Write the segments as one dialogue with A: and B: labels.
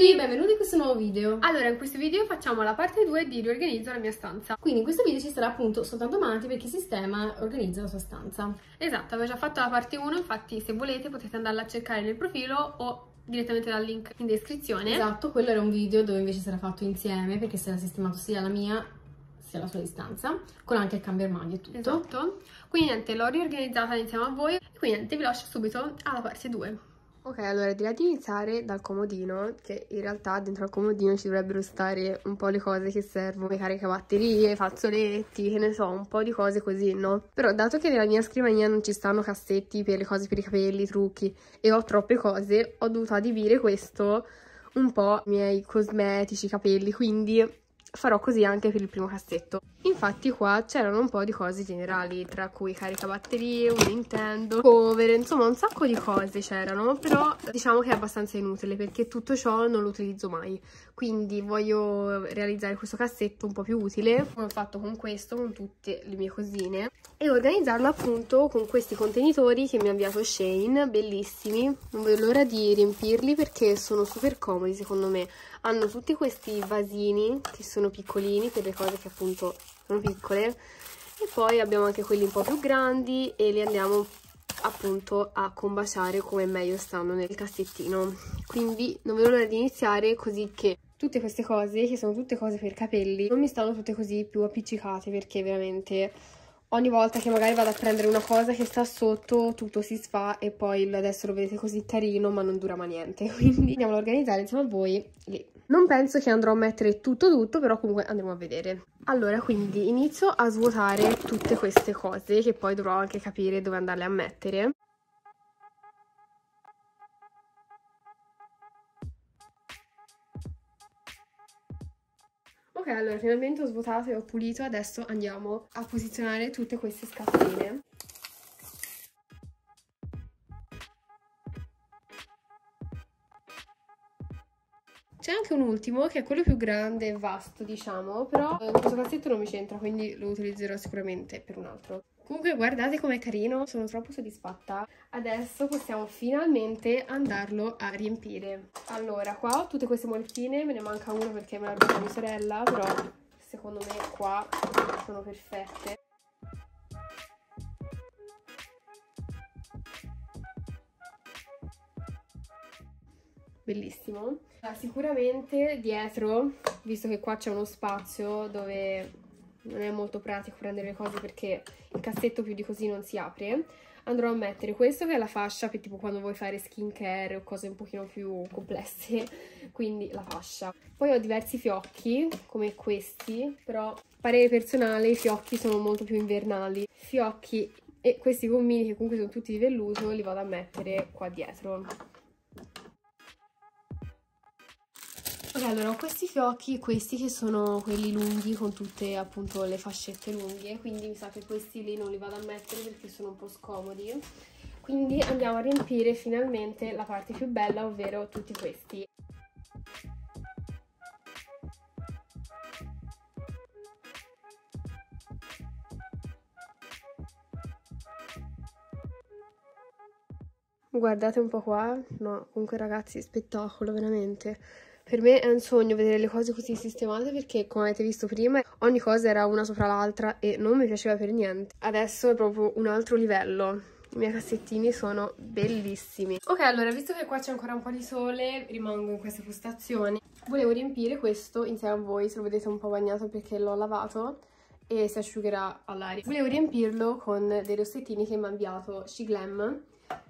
A: tutti, benvenuti in questo nuovo video.
B: Allora, in questo video facciamo la parte 2 di riorganizzo la mia stanza.
A: Quindi in questo video ci sarà appunto soltanto Mati perché sistema e organizza la sua stanza.
B: Esatto, avevo già fatto la parte 1, infatti se volete potete andarla a cercare nel profilo o direttamente dal link in descrizione.
A: Esatto, quello era un video dove invece sarà fatto insieme perché si era sistemato sia la mia sia la sua distanza, con anche il cambio armadio e tutto.
B: Esatto. Quindi niente, l'ho riorganizzata insieme a voi, quindi niente, vi lascio subito alla parte 2. Ok, allora direi di iniziare dal comodino, che in realtà dentro al comodino ci dovrebbero stare un po' le cose che servono, le caricabatterie, fazzoletti, che ne so, un po' di cose così, no? Però dato che nella mia scrivania non ci stanno cassetti per le cose per i capelli, i trucchi, e ho troppe cose, ho dovuto adibire questo un po' ai miei cosmetici, capelli, quindi farò così anche per il primo cassetto. Infatti qua c'erano un po' di cose generali, tra cui caricabatterie, un Nintendo, cover, insomma un sacco di cose c'erano, però diciamo che è abbastanza inutile perché tutto ciò non lo utilizzo mai. Quindi voglio realizzare questo cassetto un po' più utile, come ho fatto con questo, con tutte le mie cosine, e organizzarlo appunto con questi contenitori che mi ha inviato Shane, bellissimi. Non vedo l'ora di riempirli perché sono super comodi secondo me. Hanno tutti questi vasini che sono piccolini per le cose che appunto sono piccole e poi abbiamo anche quelli un po' più grandi e li andiamo appunto a combaciare come meglio stanno nel cassettino. Quindi non vedo l'ora di iniziare così che tutte queste cose che sono tutte cose per capelli non mi stanno tutte così più appiccicate perché veramente ogni volta che magari vado a prendere una cosa che sta sotto tutto si sfa e poi adesso lo vedete così carino ma non dura mai niente quindi andiamo ad organizzare insieme a voi lì non penso che andrò a mettere tutto tutto, però comunque andremo a vedere. Allora, quindi inizio a svuotare tutte queste cose, che poi dovrò anche capire dove andarle a mettere. Ok, allora finalmente ho svuotato e ho pulito, adesso andiamo a posizionare tutte queste scatoline. C'è anche un ultimo che è quello più grande e vasto, diciamo, però eh, questo cassetto non mi c'entra, quindi lo utilizzerò sicuramente per un altro. Comunque guardate com'è carino, sono troppo soddisfatta. Adesso possiamo finalmente andarlo a riempire. Allora, qua ho tutte queste molettine, me ne manca una perché me l'ha data mia sorella, però secondo me qua sono perfette. bellissimo. Sicuramente dietro, visto che qua c'è uno spazio dove non è molto pratico prendere le cose perché il cassetto più di così non si apre, andrò a mettere questo che è la fascia per tipo quando vuoi fare skincare o cose un pochino più complesse, quindi la fascia. Poi ho diversi fiocchi, come questi, però parere personale i fiocchi sono molto più invernali. Fiocchi e questi gommini che comunque sono tutti di velluto li vado a mettere qua dietro. Ok, allora ho questi fiocchi, questi che sono quelli lunghi con tutte appunto le fascette lunghe, quindi mi sa che questi lì non li vado a mettere perché sono un po' scomodi. Quindi andiamo a riempire finalmente la parte più bella, ovvero tutti questi. Guardate un po' qua, no, comunque ragazzi, spettacolo, veramente. Per me è un sogno vedere le cose così sistemate perché, come avete visto prima, ogni cosa era una sopra l'altra e non mi piaceva per niente. Adesso è proprio un altro livello. I miei cassettini sono bellissimi. Ok, allora, visto che qua c'è ancora un po' di sole, rimango in questa postazione. Volevo riempire questo insieme a voi, se lo vedete un po' bagnato perché l'ho lavato e si asciugherà all'aria. Volevo riempirlo con dei rossettini che mi ha inviato Shiglam.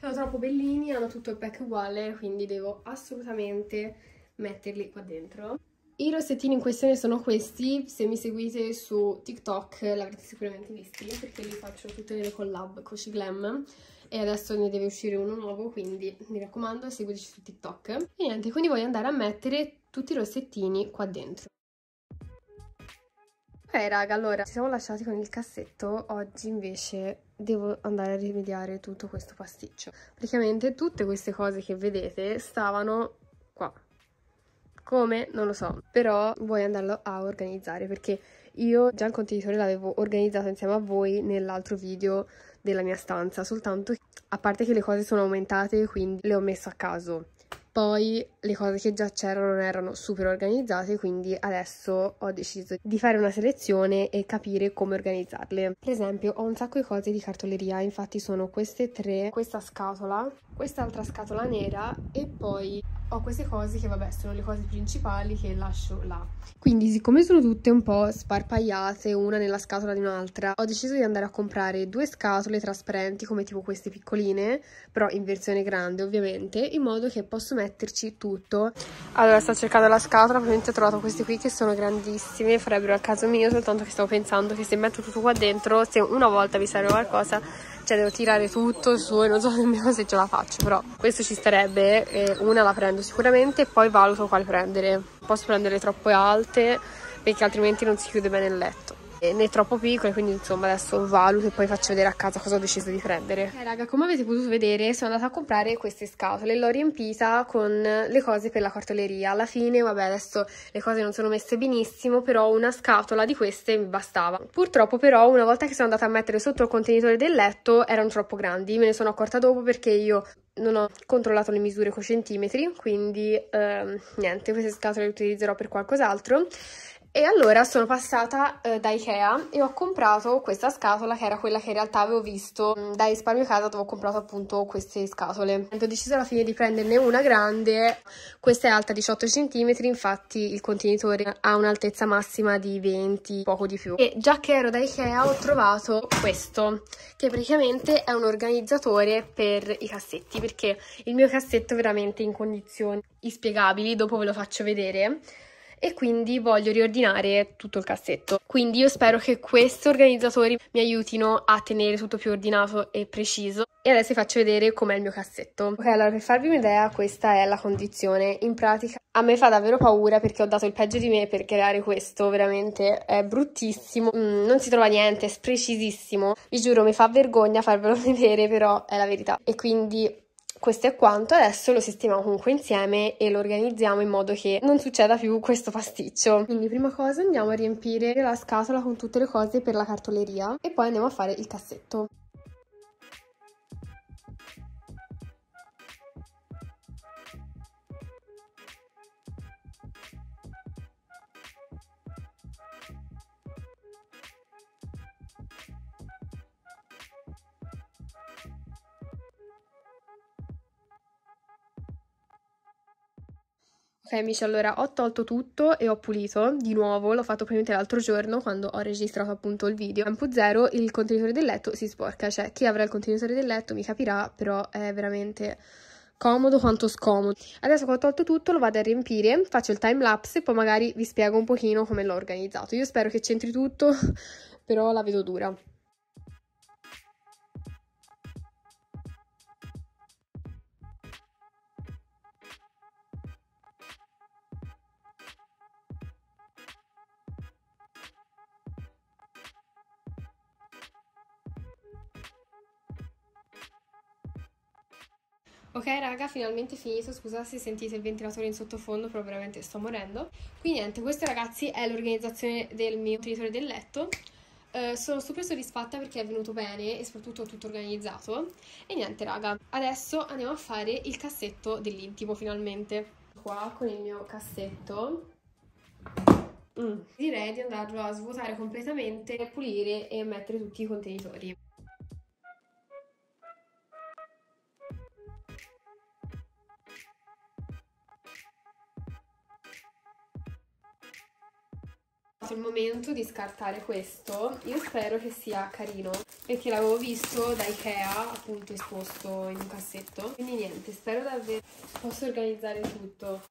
B: Sono troppo bellini, hanno tutto il pack uguale, quindi devo assolutamente metterli qua dentro. I rossettini in questione sono questi, se mi seguite su TikTok l'avrete sicuramente visti perché li faccio tutte le collab con Glam e adesso ne deve uscire uno nuovo quindi mi raccomando seguiteci su TikTok. E niente, quindi voglio andare a mettere tutti i rossettini qua dentro. Ok raga, allora ci siamo lasciati con il cassetto, oggi invece devo andare a rimediare tutto questo pasticcio. Praticamente tutte queste cose che vedete stavano come? Non lo so, però vuoi andarlo a organizzare perché io già il contenitore l'avevo organizzato insieme a voi nell'altro video della mia stanza, soltanto a parte che le cose sono aumentate quindi le ho messo a caso Poi le cose che già c'erano non erano super organizzate, quindi adesso ho deciso di fare una selezione e capire come organizzarle. Per esempio, ho un sacco di cose di cartoleria, infatti sono queste tre, questa scatola, quest'altra scatola nera e poi ho queste cose che vabbè sono le cose principali che lascio là. Quindi siccome sono tutte un po' sparpagliate una nella scatola di un'altra, ho deciso di andare a comprare due scatole trasparenti come tipo queste piccoline, però in versione grande ovviamente, in modo che posso metterci tutto. Allora sto cercando la scatola, ovviamente ho trovato queste qui che sono grandissime, farebbero al caso mio, soltanto che stavo pensando che se metto tutto qua dentro, se una volta vi serve qualcosa cioè devo tirare tutto su e non so nemmeno se ce la faccio però questo ci starebbe eh, una la prendo sicuramente e poi valuto quale prendere. Posso prendere troppo alte perché altrimenti non si chiude bene il letto né troppo piccole, quindi insomma adesso valuto e poi faccio vedere a casa cosa ho deciso di prendere. Eh raga, come avete potuto vedere sono andata a comprare queste scatole, l'ho riempita con le cose per la cartoleria. Alla fine, vabbè, adesso le cose non sono messe benissimo, però una scatola di queste mi bastava. Purtroppo però una volta che sono andata a mettere sotto il contenitore del letto erano troppo grandi, me ne sono accorta dopo perché io non ho controllato le misure con centimetri, quindi ehm, niente, queste scatole le utilizzerò per qualcos'altro. E allora sono passata eh, da Ikea e ho comprato questa scatola che era quella che in realtà avevo visto mm, da risparmio casa dove ho comprato appunto queste scatole. Ho deciso alla fine di prenderne una grande, questa è alta 18 cm, infatti il contenitore ha un'altezza massima di 20, poco di più. E già che ero da Ikea ho trovato questo, che praticamente è un organizzatore per i cassetti, perché il mio cassetto è veramente in condizioni inspiegabili, dopo ve lo faccio vedere e quindi voglio riordinare tutto il cassetto. Quindi io spero che questi organizzatori mi aiutino a tenere tutto più ordinato e preciso. E adesso vi faccio vedere com'è il mio cassetto. Ok, allora per farvi un'idea questa è la condizione. In pratica a me fa davvero paura perché ho dato il peggio di me per creare questo, veramente è bruttissimo, mm, non si trova niente, è precisissimo. Vi giuro mi fa vergogna farvelo vedere, però è la verità. E quindi questo è quanto, adesso lo sistemiamo comunque insieme e lo organizziamo in modo che non succeda più questo pasticcio. Quindi prima cosa andiamo a riempire la scatola con tutte le cose per la cartoleria e poi andiamo a fare il cassetto. Ok amici, allora ho tolto tutto e ho pulito di nuovo, l'ho fatto praticamente l'altro giorno quando ho registrato appunto il video. Tempo zero, il contenitore del letto si sporca, cioè chi avrà il contenitore del letto mi capirà, però è veramente comodo quanto scomodo. Adesso che ho tolto tutto lo vado a riempire, faccio il time lapse e poi magari vi spiego un pochino come l'ho organizzato. Io spero che c'entri tutto, però la vedo dura. Ok raga, finalmente finito, scusate se sentite il ventilatore in sottofondo, però veramente sto morendo. Quindi niente, questo ragazzi è l'organizzazione del mio contenitore del letto. Uh, sono super soddisfatta perché è venuto bene e soprattutto tutto organizzato. E niente raga, adesso andiamo a fare il cassetto dell'intimo finalmente. Qua con il mio cassetto. Mm. Direi di andarlo a svuotare completamente, pulire e mettere tutti i contenitori. Il momento di scartare questo io spero che sia carino. Perché l'avevo visto da Ikea appunto esposto in un cassetto. Quindi niente spero davvero posso organizzare tutto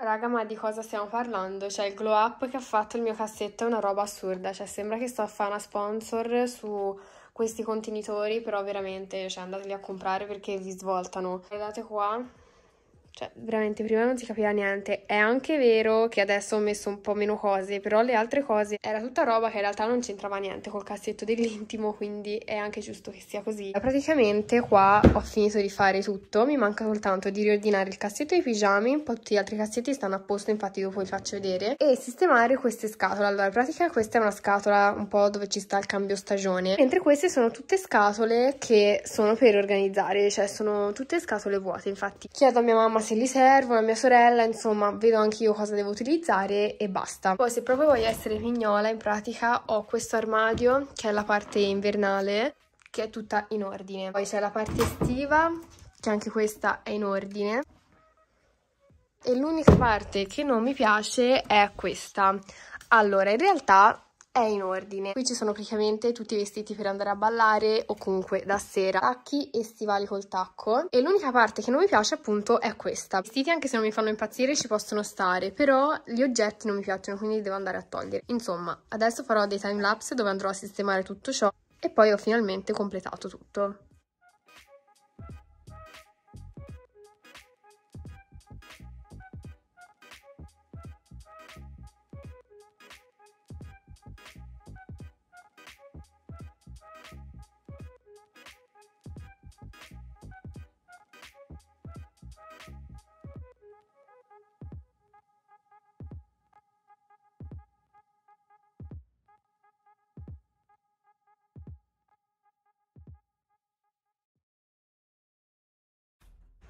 B: Raga, ma di cosa stiamo parlando? Cioè, il glow up che ha fatto il mio cassetto è una roba assurda. Cioè, sembra che sto a fare una sponsor su questi contenitori, però veramente, cioè, andateli a comprare perché vi svoltano. Guardate qua, cioè, veramente prima non si capiva niente. È anche vero che adesso ho messo un po' meno cose, però le altre cose era tutta roba che in realtà non c'entrava niente col cassetto dell'intimo, quindi è anche giusto che sia così. Praticamente qua ho finito di fare tutto, mi manca soltanto di riordinare il cassetto dei pigiami, un po' tutti gli altri cassetti stanno a posto, infatti dopo vi faccio vedere, e sistemare queste scatole. Allora, in pratica questa è una scatola un po' dove ci sta il cambio stagione, mentre queste sono tutte scatole che sono per organizzare, cioè sono tutte scatole vuote, infatti chiedo a mia mamma se li servono, a mia sorella, insomma, vedo anche io cosa devo utilizzare e basta. Poi se proprio voglio essere pignola, in pratica ho questo armadio che è la parte invernale, che è tutta in ordine. Poi c'è la parte estiva, che anche questa è in ordine. E l'unica parte che non mi piace è questa. Allora, in realtà è in ordine. Qui ci sono praticamente tutti i vestiti per andare a ballare o comunque da sera, tacchi e stivali col tacco. E l'unica parte che non mi piace appunto è questa. I vestiti anche se non mi fanno impazzire ci possono stare, però gli oggetti non mi piacciono quindi li devo andare a togliere. Insomma, adesso farò dei time lapse dove andrò a sistemare tutto ciò e poi ho finalmente completato tutto.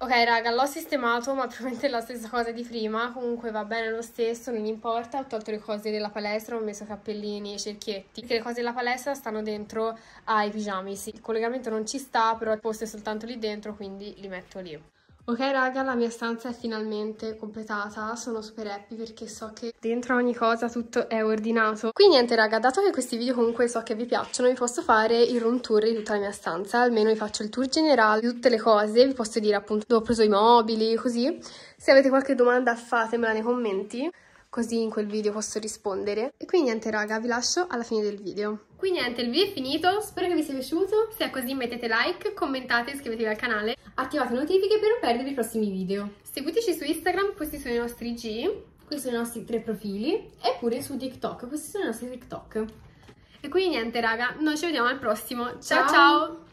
B: Ok raga, l'ho sistemato ma probabilmente è la stessa cosa di prima, comunque va bene lo stesso, non importa, ho tolto le cose della palestra, ho messo cappellini e cerchietti, perché le cose della palestra stanno dentro ai pigiami, sì, il collegamento non ci sta, però il posto è soltanto lì dentro, quindi li metto lì. Ok raga, la mia stanza è finalmente completata, sono super happy perché so che dentro ogni cosa tutto è ordinato. Quindi niente raga, dato che questi video comunque so che vi piacciono, vi posso fare il room tour di tutta la mia stanza, almeno vi faccio il tour generale di tutte le cose, vi posso dire appunto dove ho preso i mobili, così. Se avete qualche domanda fatemela nei commenti così in quel video posso rispondere. E quindi niente raga, vi lascio alla fine del video. Quindi niente, il video è finito, spero che vi sia piaciuto, se è così mettete like, commentate, iscrivetevi al canale,
A: attivate le notifiche per non perdere i prossimi video.
B: Seguiteci su Instagram, questi sono i nostri G.
A: Questi sono i nostri tre profili e pure su TikTok, questi sono i nostri TikTok.
B: E quindi niente raga, noi ci vediamo al prossimo. ciao! ciao. ciao.